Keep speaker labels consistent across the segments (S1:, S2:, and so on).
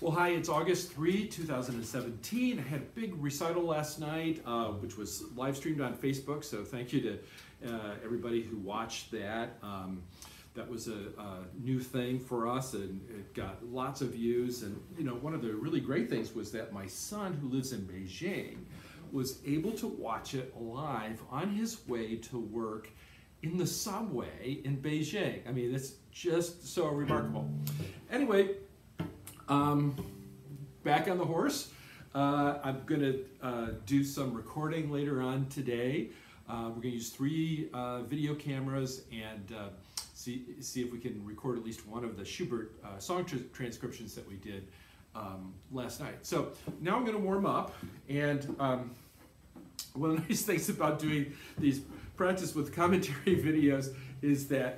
S1: Well, hi, it's August 3, 2017. I had a big recital last night, uh, which was live streamed on Facebook, so thank you to uh, everybody who watched that. Um, that was a, a, new thing for us, and it got lots of views. And, you know, one of the really great things was that my son, who lives in Beijing, was able to watch it live on his way to work in the subway in Beijing. I mean, it's just so remarkable. Anyway, um, back on the horse. Uh, I'm going to uh, do some recording later on today. Uh, we're going to use three uh, video cameras and uh, see, see if we can record at least one of the Schubert uh, song tr transcriptions that we did um, last night. So now I'm going to warm up and um, one of the nice things about doing these practice with commentary videos is that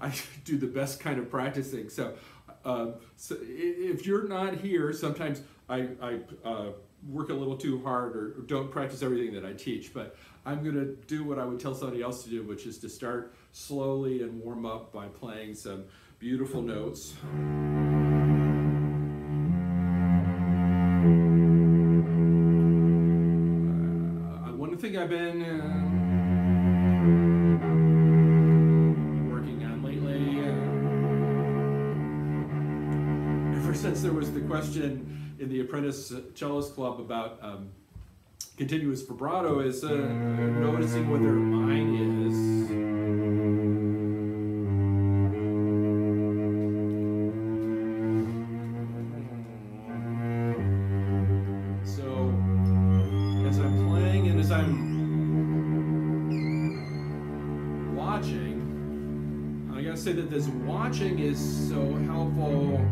S1: I do the best kind of practicing. So um, so if you're not here, sometimes I, I uh, work a little too hard or don't practice everything that I teach, but I'm going to do what I would tell somebody else to do, which is to start slowly and warm up by playing some beautiful notes. Uh, one thing I've been question in the Apprentice Cellist Club about um, continuous vibrato, is uh, noticing what their mine is. So, as I'm playing and as I'm watching, I gotta say that this watching is so helpful.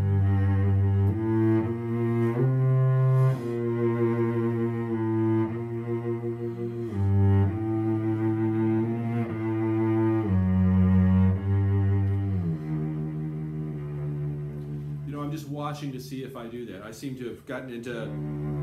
S1: Seem to have gotten into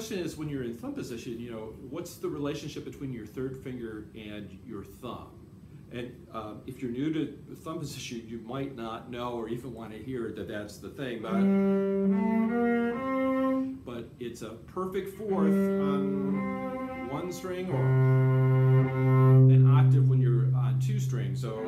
S1: question is when you're in thumb position, you know, what's the relationship between your third finger and your thumb? And um, if you're new to thumb position, you might not know or even want to hear that that's the thing. But, but it's a perfect fourth on one string or an octave when you're on two strings. So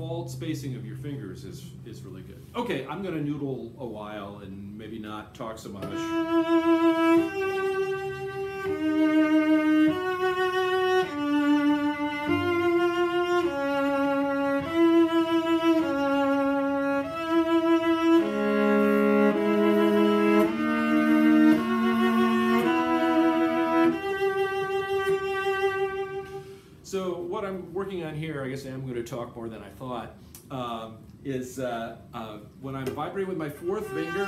S1: default spacing of your fingers is is really good. Okay, I'm to noodle a while and maybe not talk so much. Working on here, I guess I am going to talk more than I thought, um, is uh, uh, when I'm vibrating with my fourth finger,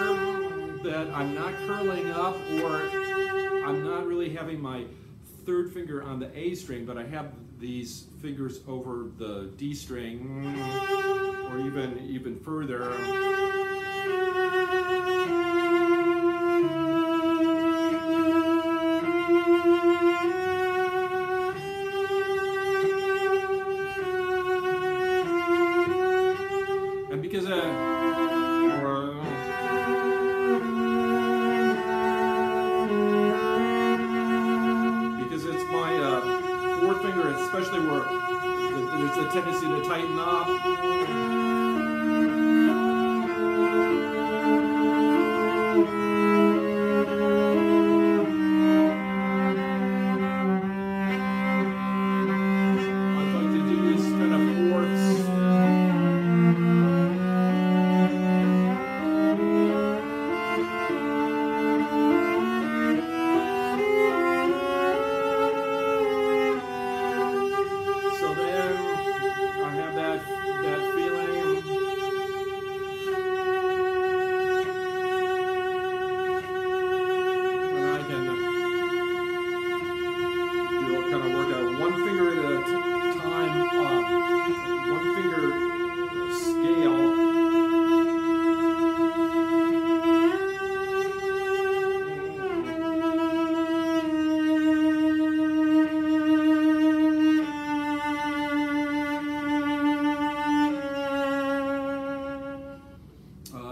S1: that I'm not curling up or I'm not really having my third finger on the A string, but I have these fingers over the D string, or even even further. Tendency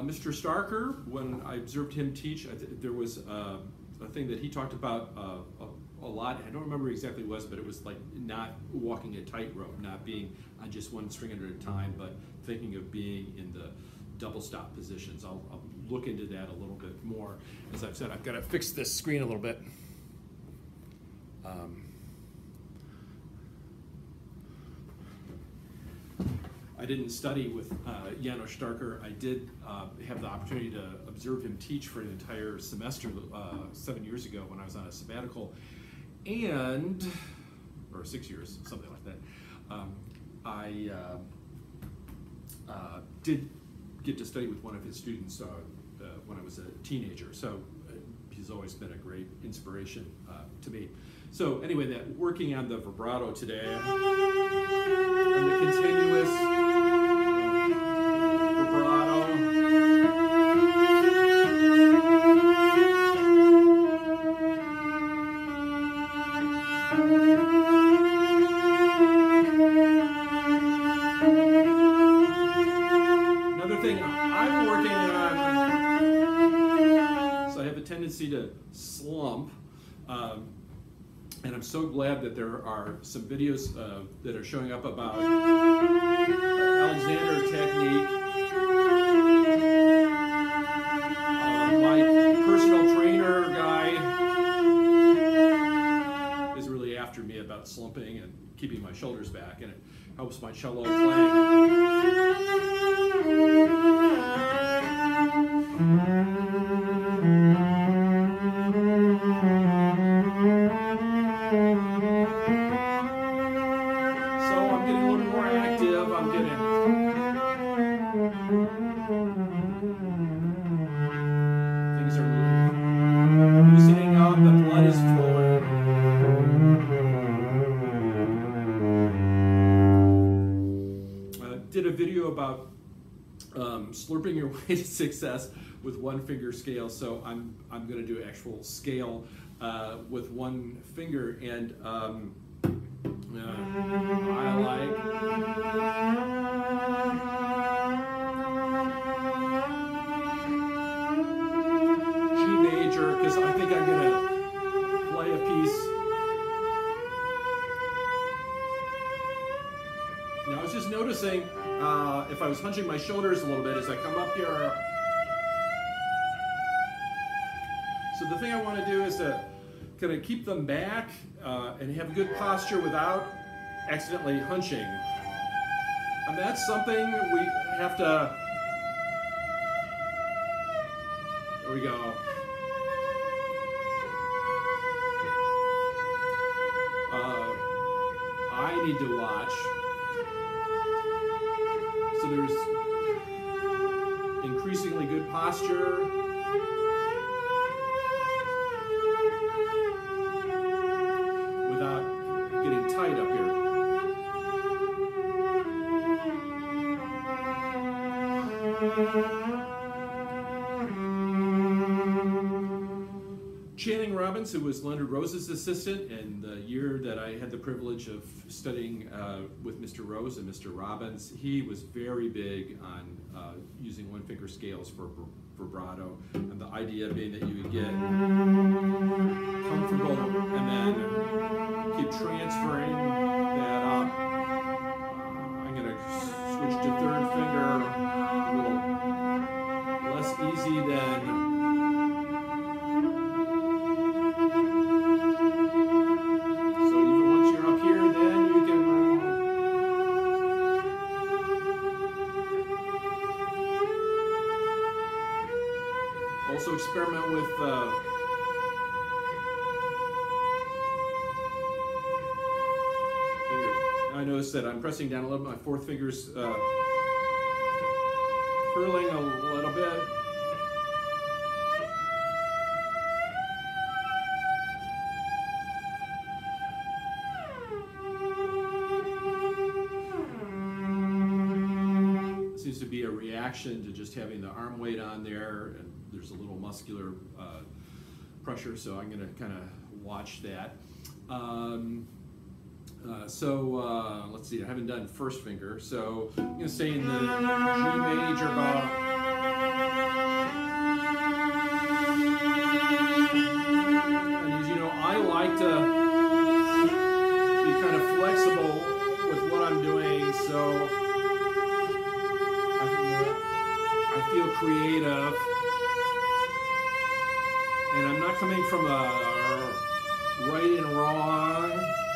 S1: Mr. Starker, when I observed him teach, th- there was uh, a thing that he talked about uh, a, a lot. I don't remember exactly what it was, but it was like not walking a tightrope, not being on just one string at a time, but thinking of being in the double stop positions. I'll, I'll look into that a little bit more. As I've said, I've got to fix this screen a little bit. Um, I didn't study with uh, Janos Starker. I did uh, have the opportunity to observe him teach for an entire semester uh, seven years ago when I was on a sabbatical, and or six years, something like that. Um, I uh, uh, did get to study with one of his students uh, when I was a teenager. So he's always been a great inspiration to me. So anyway, that working on the vibrato today, on the continuous a tendency to slump. Um, and I'm so glad that there are some videos uh, that are showing up about Alexander technique. Uh, my personal trainer guy is really after me about slumping and keeping my shoulders back, and it helps my cello playing. Active. I'm getting things are loosening up. The blood is flowing. Uh, did a video about um, slurping your way to success with one finger scale. So I'm I'm going to do actual scale uh, with one finger, and um, if I was hunching my shoulders a little bit as I come up here. So the thing I want to do is to kind of keep them back uh, and have a good posture without accidentally hunching. And that's something we have to. There we go. Uh, I need to watch. So there's increasingly good posture. Robbins, who was Leonard Rose's assistant, and the year that I had the privilege of studying uh, with Mr. Rose and Mr. Robbins, he was very big on uh, using one finger scales for vib- vibrato, and the idea being that you would get Pressing down a little bit. My fourth finger's uh, curling a little bit. seems to be a reaction to just having the arm weight on there, and there's a little muscular uh, pressure, so I'm going to kind of watch that. Um, uh, so uh, let's see, I haven't done first finger, so I'm going to stay in the G major, uh, And you know, I like to be kind of flexible with what I'm doing, so I feel creative. And I'm not coming from a right and wrong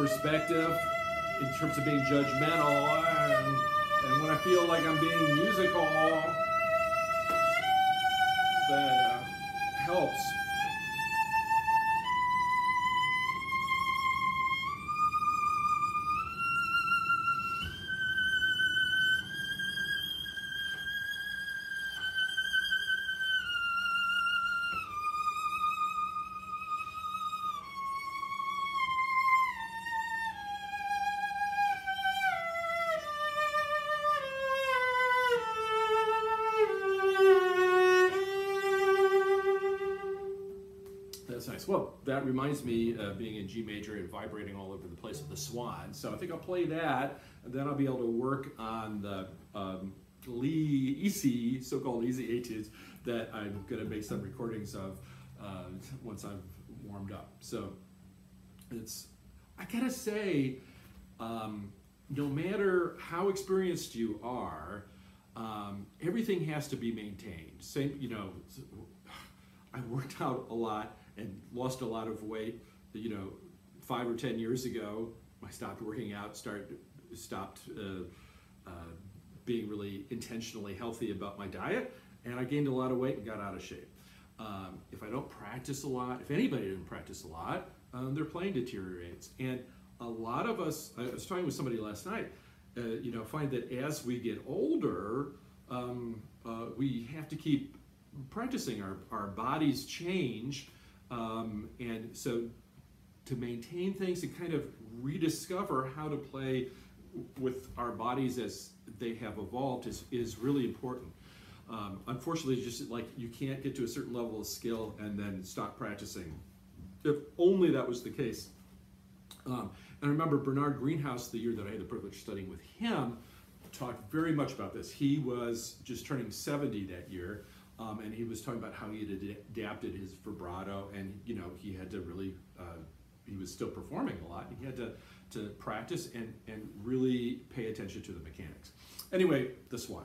S1: perspective in terms of being judgmental. And, and when I feel like I'm being musical, that uh, helps. Well, that reminds me of being in G major and vibrating all over the place with the swan. So I think I'll play that, and then I'll be able to work on the um, Lee easy, so-called easy etudes that I'm going to make some recordings of uh, once I've warmed up. So it's, I gotta say, um, no matter how experienced you are, um, everything has to be maintained. Same, you know, I worked out a lot and lost a lot of weight. You know, five or ten years ago, I stopped working out, started stopped uh, uh, being really intentionally healthy about my diet, and I gained a lot of weight and got out of shape. Um, if I don't practice a lot, if anybody didn't practice a lot, um, their playing deteriorates. And a lot of us, I was talking with somebody last night, uh, you know, find that as we get older, um, uh, we have to keep practicing. Our, our bodies change. Um, and so to maintain things and kind of rediscover how to play with our bodies as they have evolved is, is really important. Um, unfortunately, just like you can't get to a certain level of skill and then stop practicing. If only that was the case. Um, and I remember Bernard Greenhouse, the year that I had the privilege of studying with him, talked very much about this. He was just turning 70 that year, um, and he was talking about how he had ad- adapted his vibrato, and you know he had to really, uh, he was still performing a lot. He had to to practice and and really pay attention to the mechanics. Anyway, this one.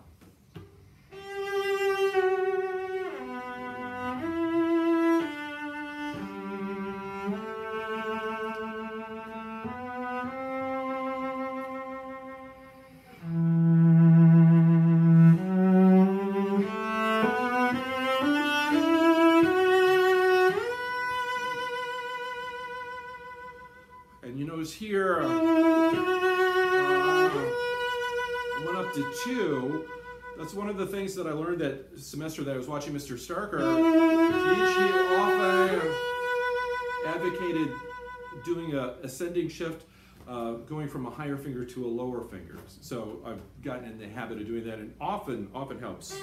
S1: That's one of the things that I learned that semester that I was watching Mr. Starker teach. He often advocated doing a ascending shift, uh, going from a higher finger to a lower finger. So I've gotten in the habit of doing that, and often, often helps.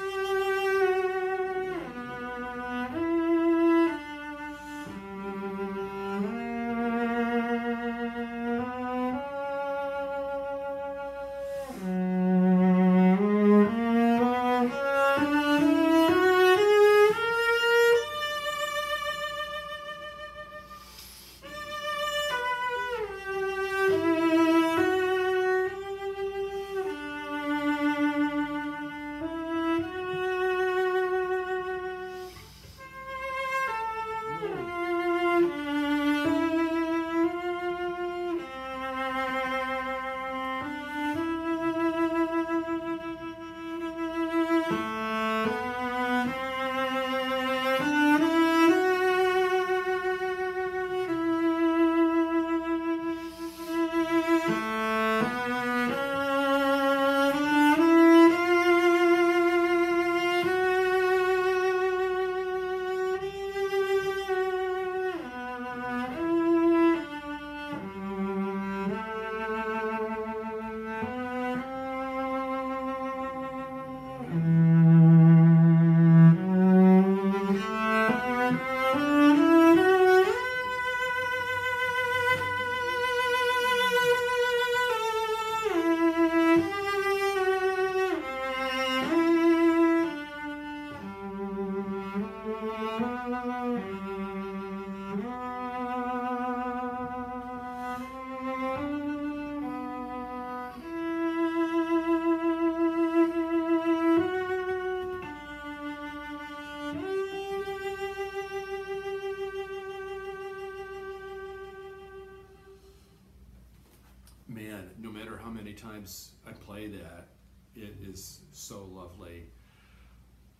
S1: Times I play that, it is so lovely.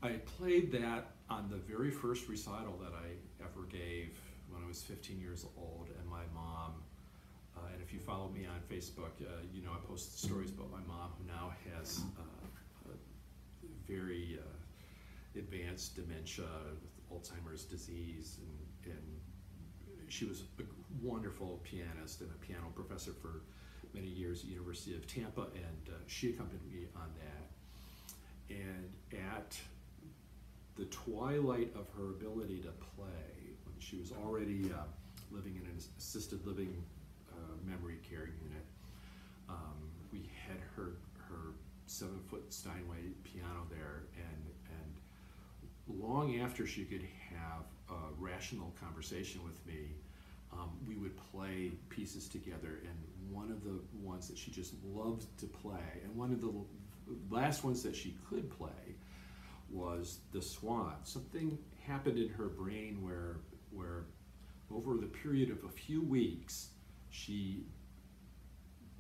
S1: I played that on the very first recital that I ever gave when I was 15 years old, and my mom. Uh, and if you follow me on Facebook, uh, you know I post stories about my mom who now has uh, very uh, advanced dementia Alzheimer's disease, and, and she was a wonderful pianist and a piano professor for many years at University of Tampa, and uh, she accompanied me on that. And at the twilight of her ability to play, when she was already uh, living in an assisted living uh, memory care unit, um, we had her her seven foot Steinway piano there, and and long after she could have a rational conversation with me, um, we would play pieces together. And one of the ones that she just loved to play, and one of the last ones that she could play, was the swan. Something happened in her brain where, where over the period of a few weeks, she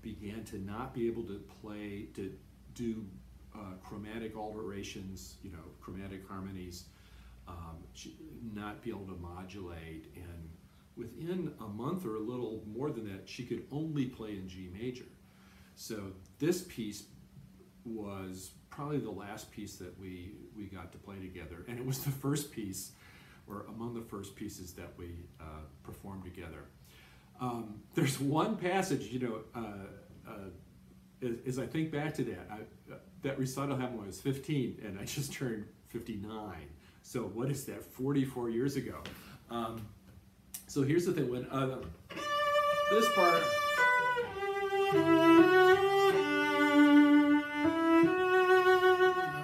S1: began to not be able to play, to do uh, chromatic alterations, you know, chromatic harmonies, um, not be able to modulate. And within a month or a little more than that, she could only play in G major. So this piece was probably the last piece that we, we got to play together. And it was the first piece, or among the first pieces that we uh, performed together. Um, there's one passage, you know, uh, uh, as, as, I think back to that, I, uh, that recital happened when I was 15, and I just turned 59. So what is that, 44 years ago? Um, so here's the thing, when uh, this part,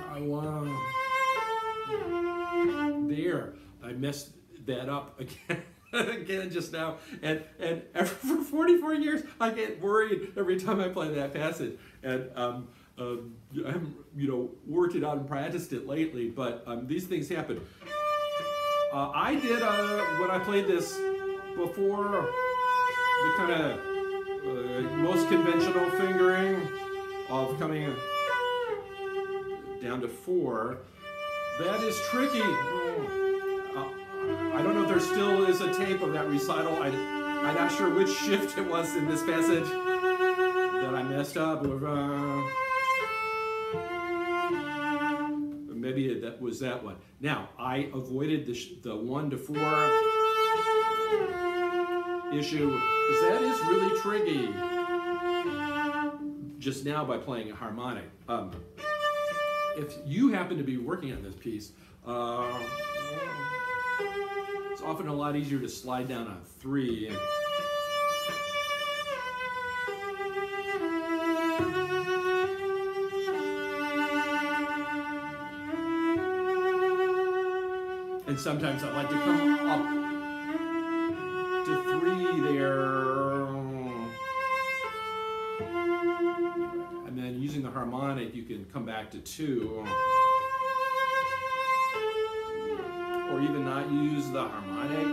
S1: I want, there, I messed that up again. again just now and and for 44 years i get worried every time i play that passage and um, um, i haven't you know worked it out and practiced it lately but um, these things happen uh, i did uh, when i played this before the kind of uh, most conventional fingering of coming down to four that is tricky I don't know if there still is a tape of that recital. I, am not sure which shift it was in this passage that I messed up. Or, uh, maybe that was that one. Now, I avoided the, the one to four issue because that is really tricky just now by playing a harmonic. Um, if you happen to be working on this piece, uh, it's often a lot easier to slide down on three. And and sometimes I like to come up there. And then using the harmonic, you can come back to two. or even not use the harmonic.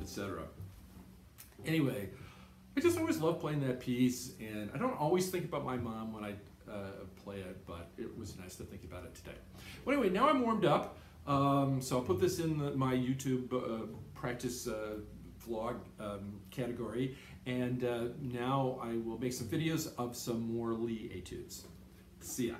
S1: Etc. Anyway, I just always love playing that piece, and I don't always think about my mom when I uh, play it, but it was nice to think about it today. Well, anyway, now I'm warmed up, um, so I'll put this in the, my YouTube uh, practice uh, vlog um, category. And uh, now I will make some videos of some more Lee etudes. See ya.